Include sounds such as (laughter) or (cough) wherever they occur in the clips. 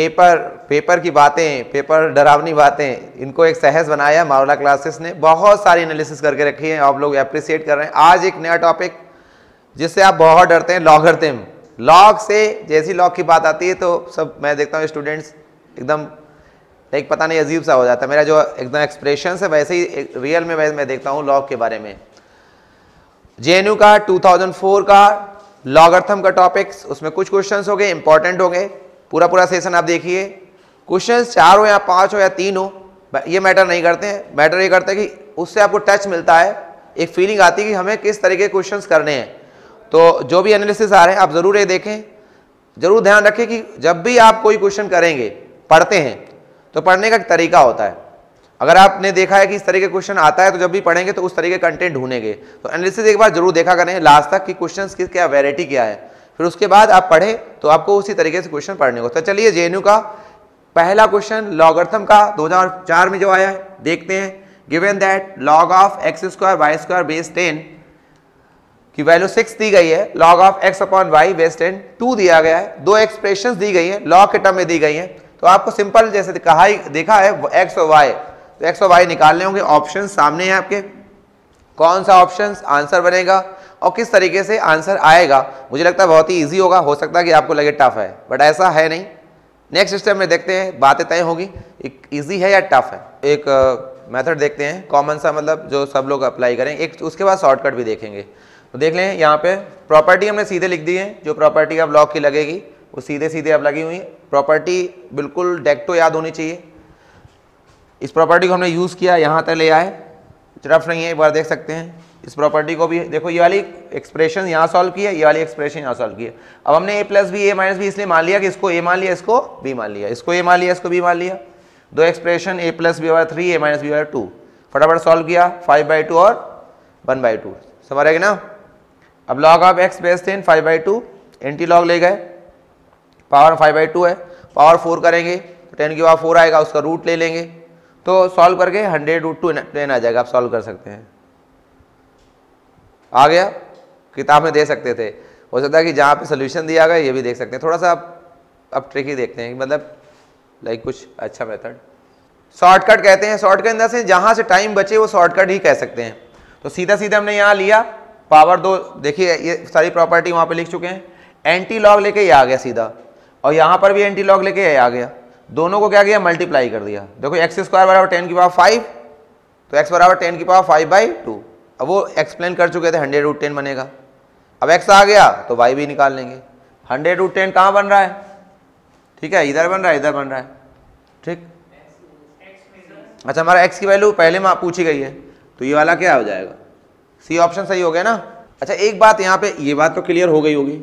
Paper paper की बातें, paper डरावनी बातें, इनको एक सहज बनाया मावला क्लासेस ने। बहुत सारी एनालिसिस करके रखी है, आप लोग अप्रिसिएट कर रहे हैं। आज एक नया टॉपिक जिससे आप बहुत डरते हैं लॉगरथिम लॉग से जैसी लॉग की बात आती है तो सब मैं देखता हूँ स्टूडेंट्स एकदम लाइक पता नहीं, अजीब सा हो जाता है। मेरा जो एकदम एक्सप्रेशन है, वैसे ही रियल में वैसे मैं देखता हूँ लॉग के बारे में। जेएनयू का 2004 का लॉगर्थम का टॉपिक्स उसमें कुछ क्वेश्चंस हो गए इंपॉर्टेंट हो गए। पूरा पूरा सेशन आप देखिए। क्वेश्चंस चार हो या पाँच हो या तीन हो ये मैटर नहीं करते हैं। मैटर ये करते हैं कि उससे आपको टच मिलता है। एक फीलिंग आती है कि हमें किस तरीके के क्वेश्चंस करने हैं। तो जो भी एनालिसिस आ रहे हैं, आप ज़रूर ये देखें। ज़रूर ध्यान रखें कि जब भी आप कोई क्वेश्चन करेंगे, पढ़ते हैं तो पढ़ने का तरीका होता है। अगर आपने देखा है कि इस तरीके का क्वेश्चन आता है तो जब भी पढ़ेंगे तो उस तरीके कंटेंट ढूंढेंगे। तो एनालिसिस एक बार ज़रूर देखा करें, लास्ट तक कि क्वेश्चन की क्या वेराइटी क्या है। फिर उसके बाद आप पढ़े तो आपको उसी तरीके से क्वेश्चन पढ़ने को तो चलिए जेएनयू का पहला क्वेश्चन लॉगर्थम का 2004 में जो आया है, देखते हैं। Given that log of x square y square base ten की वैल्यू सिक्स दी गई है log of x upon y base ten two दिया गया है। दो एक्सप्रेशन दी गई है लॉग के टर्म में दी गई है। तो आपको सिंपल जैसे कहा ही देखा है एक्स और वाई तो एक्स और वाई निकालने होंगे। ऑप्शन सामने हैं आपके। कौन सा ऑप्शन आंसर बनेगा। और किस तरीके से आंसर आएगा, मुझे लगता है बहुत ही ईजी होगा, हो सकता है कि आपको लगे टफ है बट ऐसा है नहीं। नेक्स्ट स्टेप में देखते हैं, बातें तय होगी, एक ईजी है या टफ है? एक मेथड देखते हैं कॉमन सा मतलब जो सब लोग अप्लाई करें, एक उसके बाद शॉर्टकट भी देखेंगे। तो देख लें, यहाँ पे प्रॉपर्टी हमने सीधे लिख दी है, जो प्रॉपर्टी अब लॉक की लगेगी, वो सीधे सीधे अब लगी हुई प्रॉपर्टी बिल्कुल डेक्टो याद होनी चाहिए। इस प्रॉपर्टी को हमने यूज़ किया, यहाँ तक ले आए। रफ नहीं है, एक बार देख सकते हैं। इस प्रॉपर्टी को भी, देखो, ये वाली एक्सप्रेशन यहाँ सॉल्व की है, ये वाली एक्सप्रेशन यहाँ सॉल्व की है। अब हमने a plus b a minus b इसलिए मान लिया कि इसको ए मान लिया, इसको बी मान लिया। इसको ए मान लिया, इसको बी मान लिया। दो एक्सप्रेशन ए प्लस बी वाला थ्री ए माइनस बी वाला टू फटाफट सॉल्व किया फाइव बाई टू और वन बाई टू समझ रहेगा ना? अब log of x base ten five by two antilog ले गए। पावर फाइव बाई टू है। पावर फोर करेंगे तो टेन की पावर फोर आएगा, उसका रूट ले लेंगे। तो सॉल्व करके हंड्रेड रूट टू टेन आ जाएगा, आप सॉल्व कर सकते हैं। आ गया। किताब में दे सकते थे। हो सकता है कि जहाँ पे सोल्यूशन दिया गया, ये भी देख सकते हैं। थोड़ा सा आप अब ट्रिक ही देखते हैं मतलब लाइक कुछ अच्छा मेथड शॉर्टकट कहते हैं। शॉर्टकट अंदर से जहाँ से टाइम बचे, वो शॉर्टकट ही कह सकते हैं। तो सीधा सीधा हमने यहाँ लिया। पावर दो, देखिए, ये सारी प्रॉपर्टी वहाँ पे लिख चुके हैं। एंटी लॉग लेके ये आ गया सीधा। और यहाँ पर भी एंटी लॉग लेके आ गया। दोनों को क्या किया? मल्टीप्लाई कर दिया। देखो एक्स स्क्वायर बराबर टेन की पावर फाइव तो एक्स बराबर टेन की पावर फाइव बाई टू अब वो एक्सप्लेन कर चुके थे हंड्रेड रूट टेन बनेगा। अब एक्स आ गया तो वाई भी निकाल लेंगे। हंड्रेड रूट टेन कहाँ बन रहा है? ठीक है, इधर बन रहा है, इधर बन रहा है। ठीक? अच्छा हमारा एक्स की वैल्यू पहले में पूछी गई है। तो ये वाला क्या हो जाएगा? सी ऑप्शन सही हो गया ना? अच्छा एक बात यहाँ पे, ये बात तो क्लियर हो गई होगी।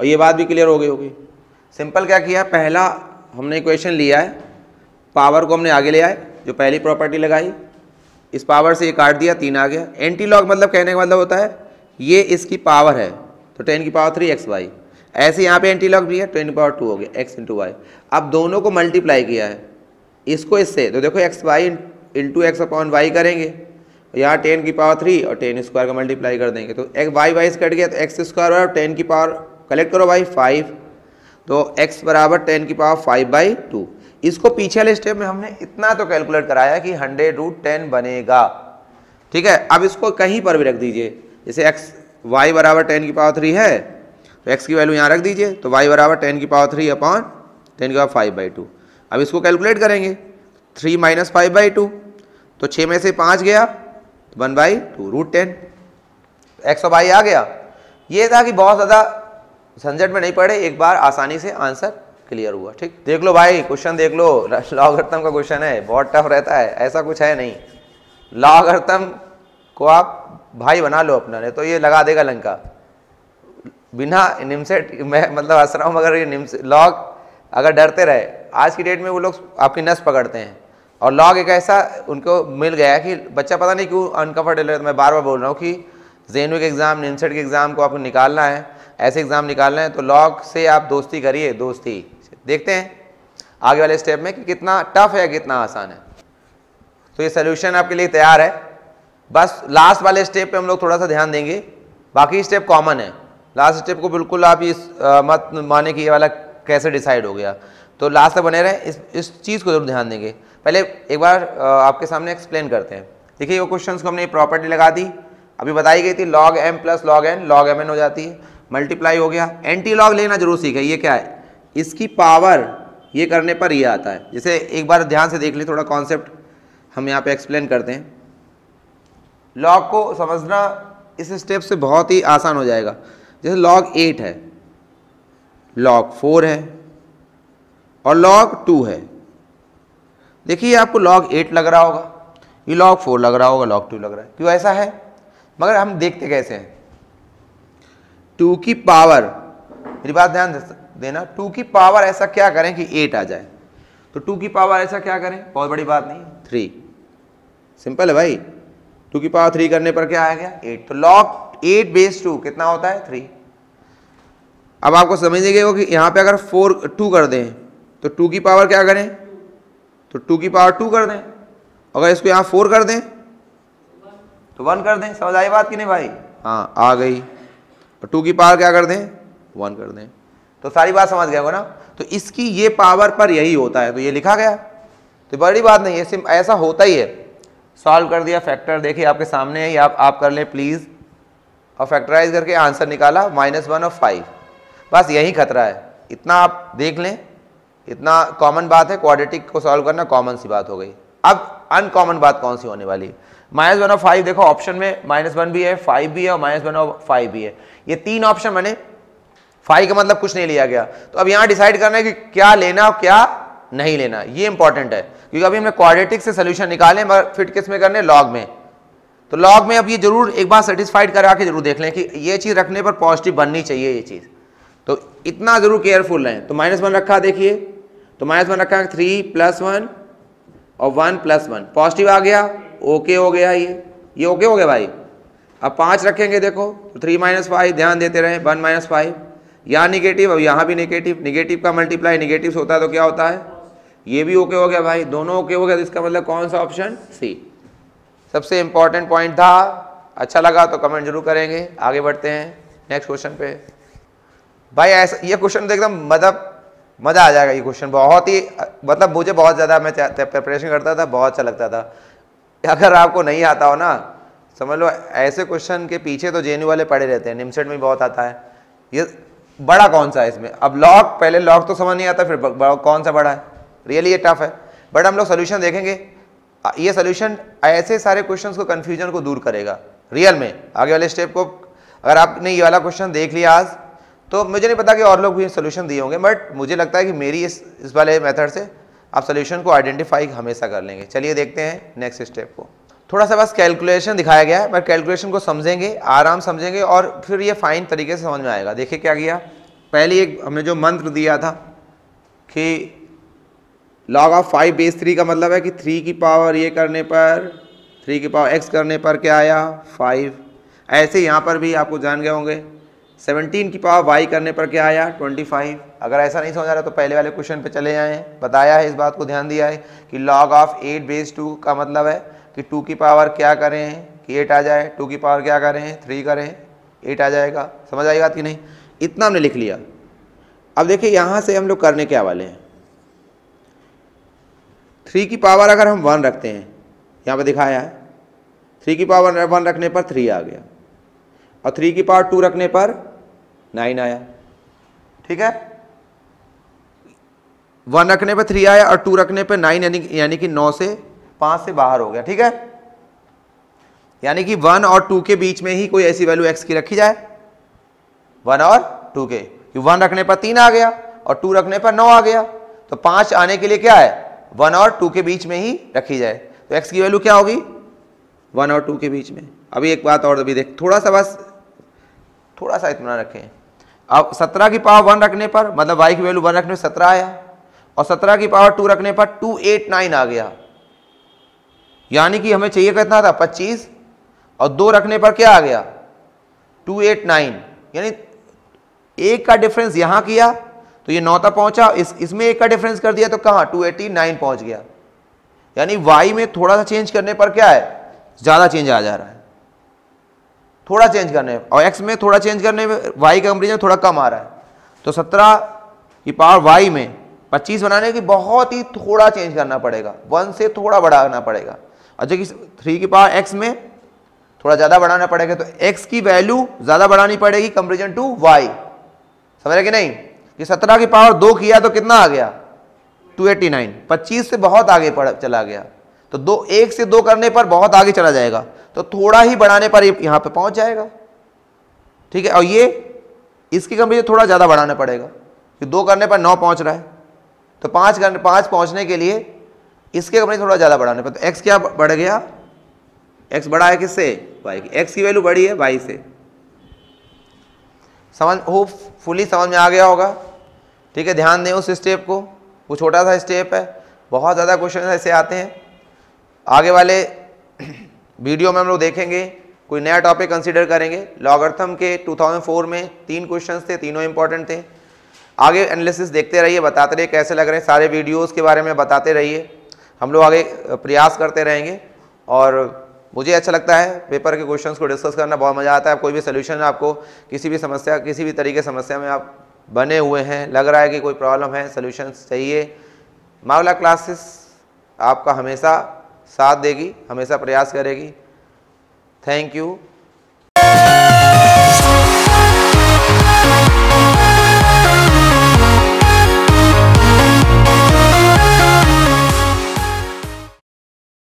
और ये बात भी क्लियर हो गई होगी। सिंपल क्या किया? पहला हमने इक्वेशन लिया है। पावर को हमने आगे ले आए, जो पहली प्रॉपर्टी लगाई। इस पावर से ये काट दिया, तीन आ गया। एंटी लॉग मतलब कहने का मतलब होता है, ये इसकी पावर है। तो टेन की पावर थ्री एक्स वाई ऐसे यहाँ पे एंटी लॉग भी है टेन की पावर टू हो गया एक्स इंटू वाई अब दोनों को मल्टीप्लाई किया है। इसको इससे तो देखो x y into x upon y करेंगे। यहाँ टेन की पावर थ्री और टेन स्क्वायर का मल्टीप्लाई कर देंगे। तो एक वाई वाई कट गया तो एक्स स्क्वायर और टेन की पावर कलेक्ट करो भाई फाइव तो एक्स बराबर टेन की पावर फाइव बाई टू इसको पीछे वाले स्टेप में हमने इतना तो कैलकुलेट कराया कि हंड्रेड रूट टेन बनेगा। ठीक है? अब इसको कहीं पर भी रख दीजिए। जैसे एक्स वाई बराबर टेन की पावर थ्री है तो एक्स की वैल्यू यहाँ रख दीजिए। तो वाई बराबर टेन की पावर थ्री अपॉन टेन की पावर फाइव बाई टू अब इसको कैलकुलेट करेंगे। Three minus five by two तो छः में से पाँच गया one by two root ten x y आ गया। ये था कि बहुत ज़्यादा झंझट में नहीं पड़े एक बार आसानी से आंसर क्लियर हुआ, ठीक? देख लो भाई क्वेश्चन देख लो। लॉगर्थम का क्वेश्चन है, बहुत टफ रहता है, ऐसा कुछ है नहीं। लॉगर्थम को आप भाई बना लो अपना, नहीं तो ये लगा देगा लंका। बिना निमसेट मैं मतलब हंस रहा हूँ, मगर ये निम्स लॉग अगर डरते रहे, आज की डेट में वो लोग आपकी नस पकड़ते हैं। और लॉग एक ऐसा, उनको मिल गया कि बच्चा पता नहीं क्यों अनकम्फर्टेबल है तो मैं बार बार बोल रहा हूँ कि जेनू के एग्ज़ाम निमसेट के एग्ज़ाम को आपको निकालना है। ऐसे एग्ज़ाम निकालना है तो लॉग से आप दोस्ती करिए दोस्ती। देखते हैं आगे वाले स्टेप में कि कितना टफ है कितना आसान है। तो ये सोल्यूशन आपके लिए तैयार है। बस लास्ट वाले स्टेप पे हम लोग थोड़ा सा ध्यान देंगे। बाकी स्टेप कॉमन है। लास्ट स्टेप को बिल्कुल आप इस आ, मत माने कि ये वाला कैसे डिसाइड हो गया। तो लास्ट तक बने रहे इस इस चीज़ को ज़रूर ध्यान देंगे। पहले एक बार आपके सामने एक्सप्लेन करते हैं। देखिए वो क्वेश्चन को हमने प्रॉपर्टी लगा दी। अभी बताई गई थी log m plus log n log m n हो जाती है। मल्टीप्लाई हो गया। एंटी लॉग लेना ज़रूर सीखे ये क्या है? इसकी पावर ये करने पर ये आता है। जैसे एक बार ध्यान से देख ली, थोड़ा कॉन्सेप्ट हम यहाँ पे एक्सप्लेन करते हैं। लॉग को समझना इस स्टेप से बहुत ही आसान हो जाएगा। जैसे लॉग एट है लॉग फोर है, और लॉग टू है। देखिए आपको लॉग एट लग रहा होगा, ये लॉग फोर लग रहा होगा लॉग टू लग रहा है। क्यों ऐसा है? मगर हम देखते कैसे हैं? टू की पावर, मेरी बात ध्यान देना, टू की पावर ऐसा क्या करें कि एट आ जाए? तो टू की पावर ऐसा क्या करें? बहुत बड़ी बात नहीं थ्री। सिंपल है भाई। टू की पावर थ्री करने पर क्या आ गया? एट। तो लॉग एट बेस टू कितना होता है? थ्री। अब आपको समझिए हो कि यहाँ पे अगर फोर, टू कर दें तो टू की पावर क्या करें? तो टू की पावर टू कर दें। अगर इसको यहाँ फोर कर दें तो वन कर दें। समझ आई बात कि नहीं भाई? हाँ आ गई। टू की पावर क्या कर दें? वन कर दें। तो सारी बात समझ गया ना? तो इसकी ये पावर पर यही होता है। तो ये लिखा गया। तो बड़ी बात नहीं है ऐसा होता ही है। सॉल्व कर दिया, फैक्टर देखिए आपके सामने है आप आप कर लें प्लीज़ और फैक्टराइज करके आंसर निकाला माइनस वन और फाइव बस यही खतरा है। इतना आप देख लें। इतना कॉमन बात है क्वाड्रेटिक को सॉल्व करना कॉमन सी बात हो गई। अब अनकॉमन बात कौन सी होने वाली है? माइनस वन और फाइव देखो, ऑप्शन में माइनस वन भी है, फाइव भी है और माइनस वन और फाइव भी है। ये तीन ऑप्शन मैंने, फाइव का मतलब कुछ नहीं लिया गया। तो अब यहाँ डिसाइड करना है कि क्या लेना और क्या नहीं लेना। ये इंपॉर्टेंट है, क्योंकि अभी हमने क्वाड्रेटिक से सोल्यूशन निकाले, मगर फिट किसमें करने? लॉग में। तो लॉग में अब ये ज़रूर एक बार सेटिस्फाइड करा के ज़रूर देख लें कि ये चीज़ रखने पर पॉजिटिव बननी चाहिए ये चीज़। तो इतना ज़रूर केयरफुल रहें। तो माइनस वन रखा, देखिए। तो माइनस वन रखा थ्री प्लस वन और वन प्लस वन पॉजिटिव आ गया। ओके हो गया ये। ये ओके हो गया भाई। अब पाँच रखेंगे देखो थ्री माइनस फाइव ध्यान देते रहे वन माइनस फाइव यहाँ निगेटिव अब यहाँ भी निगेटिव निगेटिव का मल्टीप्लाई निगेटिव होता है तो क्या होता है? ये भी ओके हो गया भाई। दोनों ओके हो गया तो इसका मतलब कौन सा ऑप्शन सी सबसे इंपॉर्टेंट पॉइंट था। अच्छा लगा तो कमेंट ज़रूर करेंगे। आगे बढ़ते हैं। नेक्स्ट क्वेश्चन पे। भाई, ऐसा ये क्वेश्चन तो एकदम मतलब मज़ा आ जाएगा, ये क्वेश्चन बहुत ही मतलब मुझे बहुत ज़्यादा मैं प्रिपरेशन करता था, बहुत अच्छा लगता था। (laughs) अगर आपको नहीं आता हो ना, समझ लो, ऐसे क्वेश्चन के पीछे तो जे वाले पड़े रहते हैं निमसेट में बहुत आता है। ये बड़ा कौन सा है इसमें? अब लॉग पहले लॉग तो समझ नहीं आता, फिर कौन सा बड़ा है? रियली ये टफ है। बट हम लोग सोल्यूशन देखेंगे। ये सोल्यूशन ऐसे सारे क्वेश्चंस को कन्फ्यूज़न को दूर करेगा रियल में। आगे वाले स्टेप को, अगर आपने ये वाला क्वेश्चन देख लिया आज तो मुझे नहीं पता कि और लोग भी सोल्यूशन दिए होंगे बट मुझे लगता है कि मेरी इस इस वाले मेथड से आप सोल्यूशन को आइडेंटिफाई हमेशा कर लेंगे। चलिए देखते हैं नेक्स्ट स्टेप को। थोड़ा सा बस कैलकुलेशन दिखाया गया है बट कैलकुलेशन को समझेंगे, आराम समझेंगे और फिर ये फाइन तरीके से समझ में आएगा। देखिए क्या किया। पहले एक हमने जो मंत्र दिया था कि log of five base three का मतलब है कि थ्री की पावर ये करने पर थ्री की पावर एक्स करने पर क्या आया? फाइव ऐसे यहाँ पर भी आपको जान गए होंगे। सेवनटीन की पावर वाई करने पर क्या आया? Twenty five. अगर ऐसा नहीं समझ रहा तो पहले वाले क्वेश्चन पे चले जाएँ बताया है इस बात को, ध्यान दिया है कि log of eight base two का मतलब है कि टू की पावर क्या करें? कि एट आ जाए। टू की पावर क्या करें? थ्री करें। एट आ जाएगा। समझ बात कि नहीं? इतना हमने लिख लिया। अब देखिए, यहाँ से हम लोग करने क्या वाले हैं। थ्री की पावर अगर हम वन रखते हैं, यहाँ पर दिखाया है। थ्री की पावर वन रखने पर थ्री आ गया। और थ्री की पावर टू रखने पर नाइन आया। ठीक है? वन रखने पर थ्री आया और टू रखने पर नाइन यानी यानी कि नौ से पाँच से बाहर हो गया ठीक है? यानी कि वन और टू के बीच में ही कोई ऐसी वैल्यू एक्स की रखी जाए। वन और टू के। वन रखने पर तीन आ गया और टू रखने पर नौ आ गया। तो पाँच आने के लिए क्या है? वन और टू के बीच में ही रखी जाए। तो एक्स की वैल्यू क्या होगी? वन और टू के बीच में। अभी एक बात और अभी देख थोड़ा सा बस थोड़ा सा इतना रखें। अब सत्रह की पावर वन रखने पर मतलब वाई की वैल्यू वन रखने पर सत्रह आया। और सत्रह की पावर टू रखने पर टू एट नाइन आ गया। यानी कि हमें चाहिए कितना था? पच्चीस। और दो रखने पर क्या आ गया? टू एट नाइन यानी एक का डिफरेंस यहाँ किया तो ये नौ तक पहुँचा। इस, इसमें एक का डिफरेंस कर दिया तो कहाँ? टू एटी नाइन पहुँच गया। यानी वाई में थोड़ा सा चेंज करने पर क्या है? ज़्यादा चेंज आ जा रहा है। थोड़ा चेंज करने, और एक्स में थोड़ा चेंज करने में वाई का कंपेरिजन थोड़ा कम आ रहा है। तो सत्रह की पावर वाई में 25 बनाने की बहुत ही थोड़ा चेंज करना पड़ेगा। वन से थोड़ा बढ़ाना पड़ेगा। और जो कि थ्री की पावर एक्स में थोड़ा ज़्यादा बढ़ाना पड़ेगा तो एक्स की वैल्यू ज़्यादा बढ़ानी पड़ेगी कंपेरिजन टू वाई समझ रहे कि नहीं? कि सत्रह की पावर दो किया तो कितना आ गया? 289 25 से बहुत आगे पड़, चला गया। तो दो, एक से दो करने पर बहुत आगे चला जाएगा। तो थोड़ा ही बढ़ाने पर यहाँ पे पहुँच जाएगा। ठीक है? और ये, इसकी कंपेरिजन थोड़ा ज़्यादा बढ़ाना पड़ेगा। कि दो करने पर नौ पहुँच रहा है। तो पाँच करने, पाँच पहुँचने के लिए इसके कंपेरिजन थोड़ा ज़्यादा बढ़ाने पर तो एक्स क्या बढ़ गया? एक्स बढ़ा है किससे? वाई की। एक्स की वैल्यू बढ़ी है वाई से। समझ हो फुली समझ में आ गया होगा। ठीक है? ध्यान दें उस स्टेप को। वो छोटा सा स्टेप है। बहुत ज़्यादा क्वेश्चन ऐसे आते हैं। आगे वाले वीडियो में हम लोग देखेंगे, कोई नया टॉपिक कंसीडर करेंगे। लॉगर्थम के 2004 में तीन क्वेश्चंस थे, तीनों इंपॉर्टेंट थे। आगे एनालिसिस देखते रहिए, बताते रहिए कैसे लग रहे हैं। सारे वीडियोस के बारे में बताते रहिए। हम लोग आगे प्रयास करते रहेंगे। और मुझे अच्छा लगता है पेपर के क्वेश्चंस को डिस्कस करना, बहुत मज़ा आता है। कोई भी सोल्यूशन आपको, किसी भी समस्या, किसी भी तरीके समस्या में आप बने हुए हैं, लग रहा है कि कोई प्रॉब्लम है सोल्यूशन चाहिए। मावला क्लासेस आपका हमेशा साथ देगी हमेशा प्रयास करेगी। Thank you